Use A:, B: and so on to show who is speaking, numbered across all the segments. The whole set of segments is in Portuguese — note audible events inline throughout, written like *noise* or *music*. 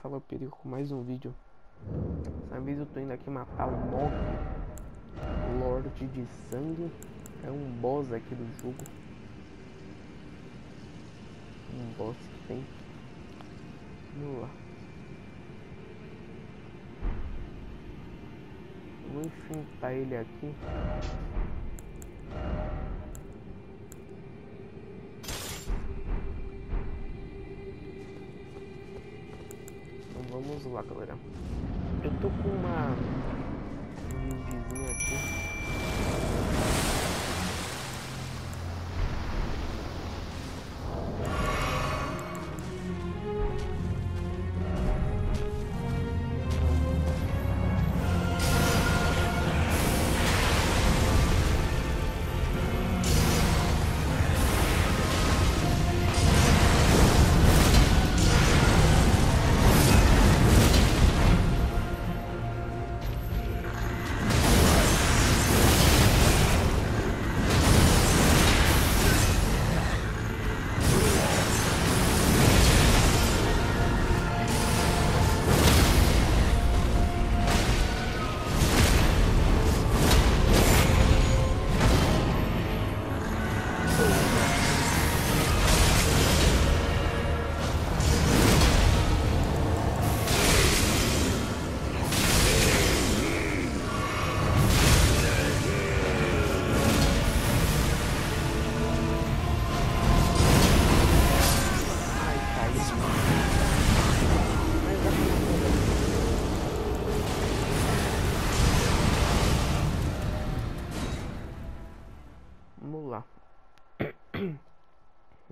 A: Fala Perigo com mais um vídeo. Dessa vez eu tô indo aqui matar o Mog, Lorde de Sangue. É um boss aqui do jogo. Um boss que tem. Vamos lá. Vou enfrentar ele aqui. Vamos lá, galera. Eu tô com uma buildzinha aqui.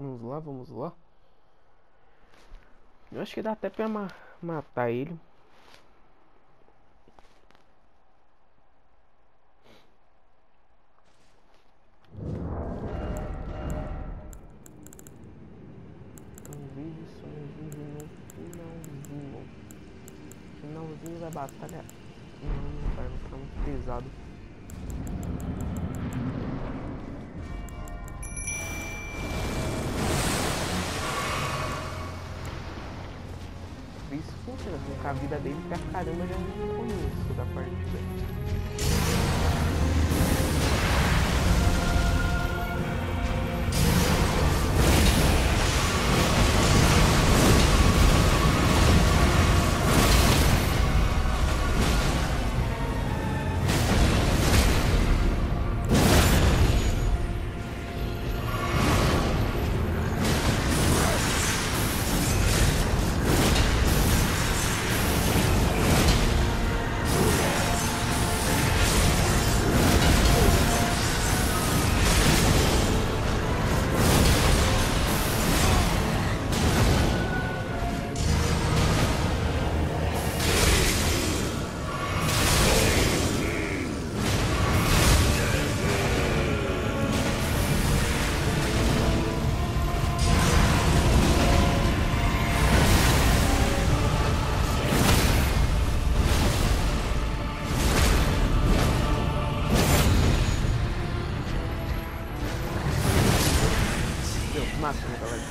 A: Vamos lá, vamos lá. Eu acho que dá até pra ma matar ele. Batalha. Não, vai ficar muito pesado. Isso funciona, porque a vida dele pra caramba já no começo da partida.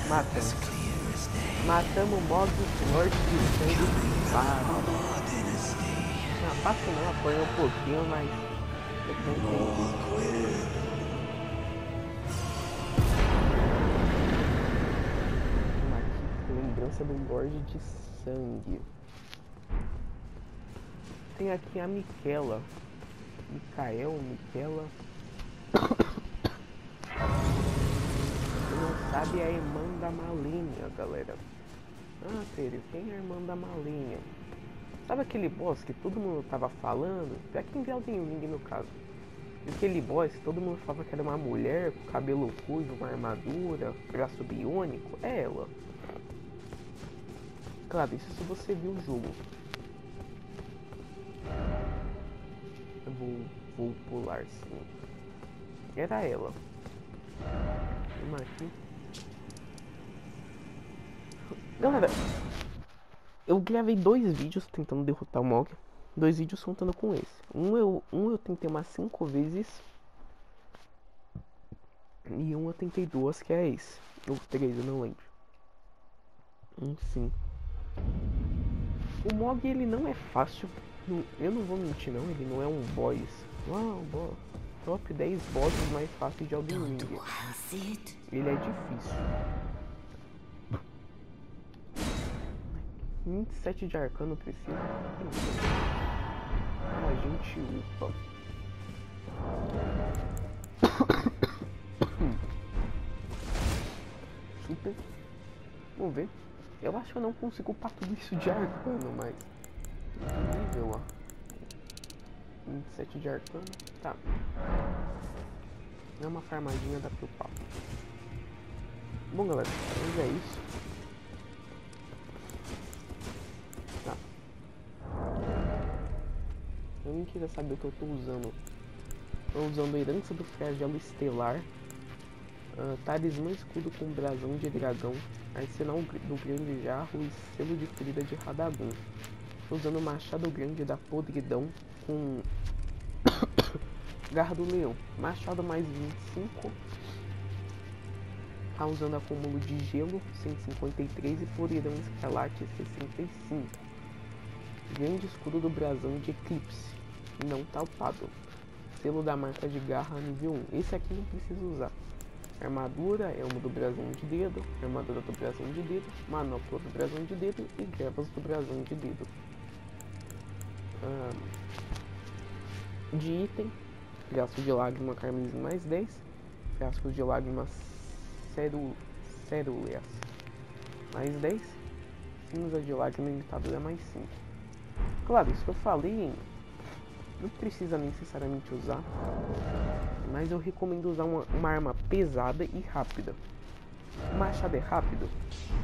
A: Matamos. Matamos. O Mog Lorde de Sangue. Para. Não, fácil não, apanhou um pouquinho, mas. Lembrança do Lorde de Sangue. Tem aqui a Miquela. Micael, Miquela. Sabe é a irmã da Malinha, galera. Ah, sério, quem é a irmã da Malinha? Sabe aquele boss que todo mundo tava falando? Até que tem Elden Ring no caso. Aquele boss que todo mundo falava que era uma mulher com cabelo ruivo, uma armadura, braço biônico. É ela. Claro, isso se você viu o jogo. Eu vou, vou pular sim. Era ela. Vamos aqui. Galera, eu gravei dois vídeos tentando derrotar o Mog. Dois vídeos contando com esse. Um eu, um eu tentei umas cinco vezes. E um eu tentei duas, que é esse. Ou três, eu não lembro. Um sim. O Mog ele não é fácil. Eu não vou mentir não, ele não é um boss. Uau, boss. Top 10 bosses mais fáceis de Ring. Ele é difícil. 27 de arcano precisa. A gente upa. *coughs* Super. Vamos ver. Eu acho que eu não consigo upar tudo isso de arcano, mas. Nível, ó. 27 de arcano. Tá. É uma farmadinha da upar. Bom galera, mas é isso. Nem queria saber o que eu tô usando. Tô usando a herança do flagelo estelar. Uh, talismã escudo com brasão de dragão, arsenal do grande jarro e selo de ferida de Radagon. Usando machado grande da podridão com *coughs* garra do leão, machado mais 25, tá usando acúmulo de gelo 153 e florirão escarlate 65. Grande escudo do brasão de eclipse, não talpado. Selo da marca de garra nível 1. Esse aqui não precisa usar. Armadura, elmo do brasão de dedo, armadura do brasão de dedo, manopla do brasão de dedo e grebas do brasão de dedo. Ah, de item, frasco de lágrima carmesim mais 10, frasco de lágrima cerúleas mais 10, cinza de lágrima imitadora mais 5. Claro, isso que eu falei não precisa necessariamente usar, mas eu recomendo usar uma, uma arma pesada e rápida. Machado é rápido?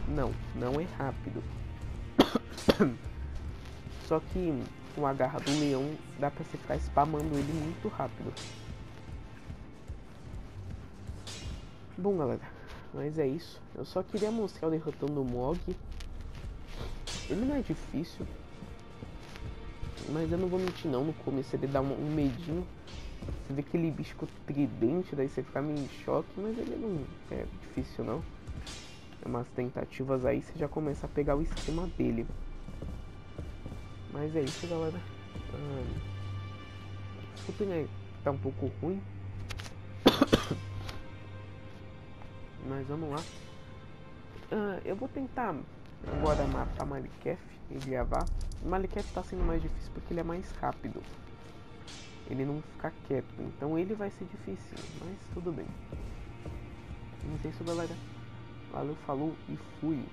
A: Não, não é rápido. *coughs* Só que com a garra do leão dá pra você ficar spamando ele muito rápido. Bom galera, mas é isso. Eu só queria mostrar o derrotando o Mog. Ele não é difícil. Mas eu não vou mentir não, no começo ele dá um, um medinho. Você vê aquele bicho tridente, daí você fica meio em choque, mas ele não é difícil não. É umas tentativas aí, você já começa a pegar o esquema dele. Mas é isso galera. Ah, desculpem aí, tá um pouco ruim. *coughs* Mas vamos lá. Ah, eu vou tentar agora matar Malikef e gravar. Malikef tá sendo mais difícil porque ele é mais rápido. Ele não fica quieto, então ele vai ser difícil, mas tudo bem. Não sei se galera. Valeu, falou e fui.